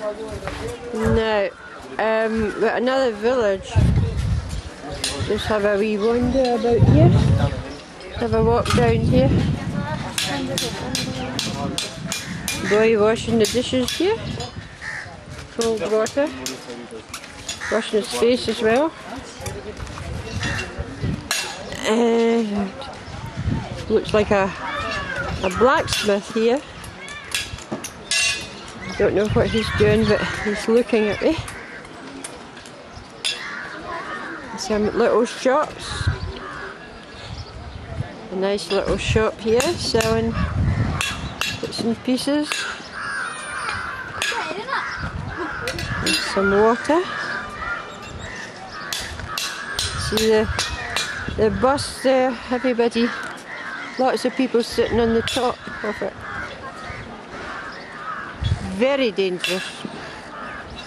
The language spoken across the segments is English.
Now, um, we're another village. Just have a wee wander about here. Have a walk down here. Boy washing the dishes here. Cold water. Washing his face as well. And looks like a a blacksmith here. Don't know what he's doing, but he's looking at me. Some little shops. A nice little shop here selling bits and pieces. And some water. See the the bus there, everybody, lots of people sitting on the top of it very dangerous.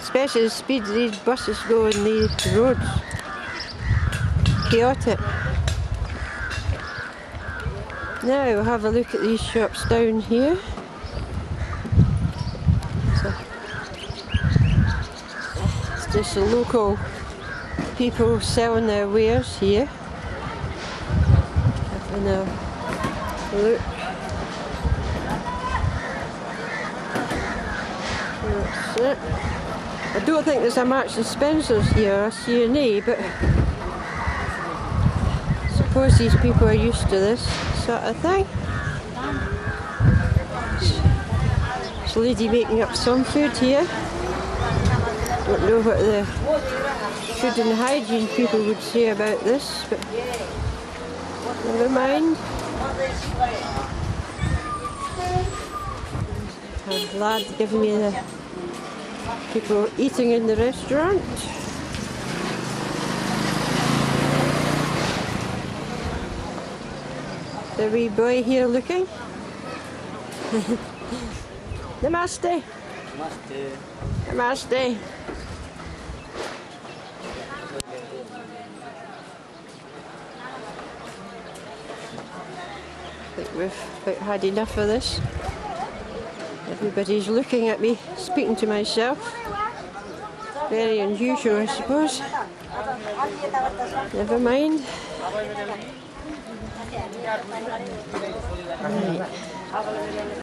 Especially the speed these buses go on these roads. Chaotic. Now we'll have a look at these shops down here. It's just the local people selling their wares here. Having a look. That's it. I don't think there's a Marks and Spencer's here, C&A, but I suppose these people are used to this sort of thing. There's a lady making up some food here. Don't know what the food and hygiene people would say about this, but never mind. A lad giving me the people eating in the restaurant. The wee boy here looking. Namaste. Namaste. Namaste. I think we've had enough of this. Everybody's looking at me, speaking to myself. Very unusual, I suppose. Never mind. Right.